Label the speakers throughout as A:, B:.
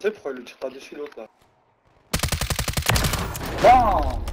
A: sais pourquoi il le tire pas dessus l'autre là.
B: Bam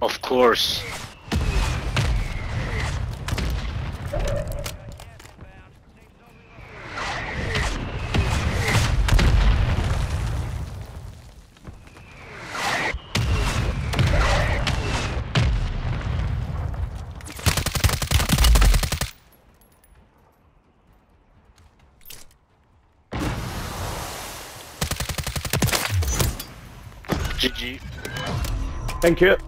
B: Of course. GG.
C: Thank you.